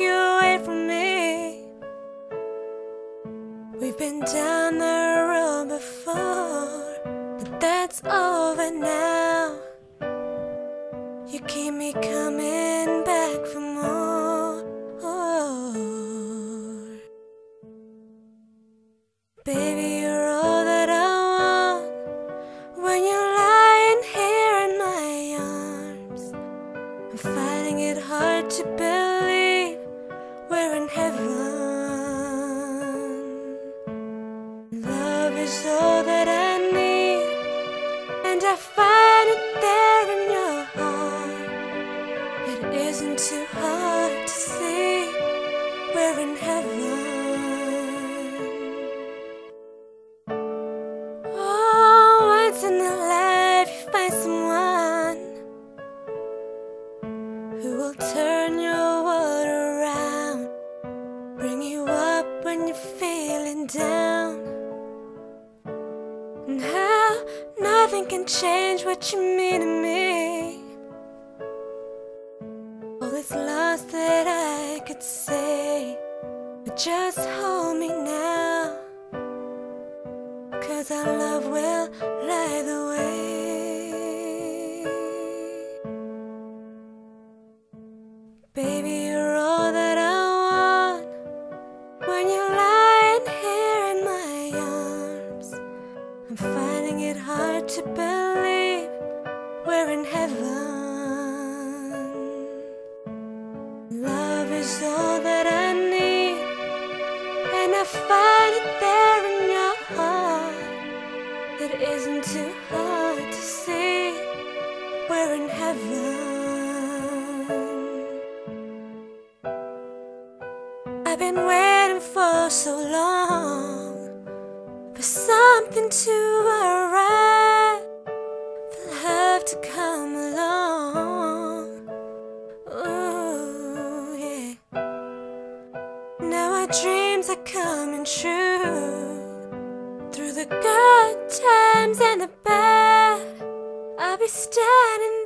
you away from me. We've been down the road before, but that's over now. You keep me coming back for more. Baby, you're all that I want when you're lying here in my arms. I'm finding it hard to believe isn't too hard to see we're in heaven. Oh, once in a life you find someone who will turn your world around, bring you up when you're feeling down. Now nothing can change what you mean to me. Could say, but just hold me now. Cause our love will light the way. Baby, you're all that I want when you're lying here in my arms. I'm finding it hard to believe we're in heaven. Find it there in your heart. It isn't too hard to see we're in heaven. I've been waiting for so long for something to arrive, for love to come along. Ooh, yeah. Now our dreams are coming true. Through the good times and the bad, I'll be standing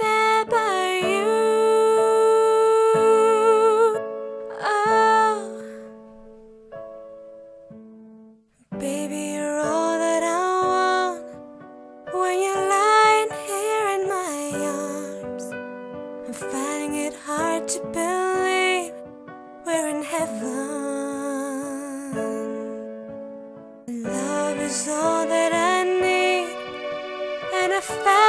and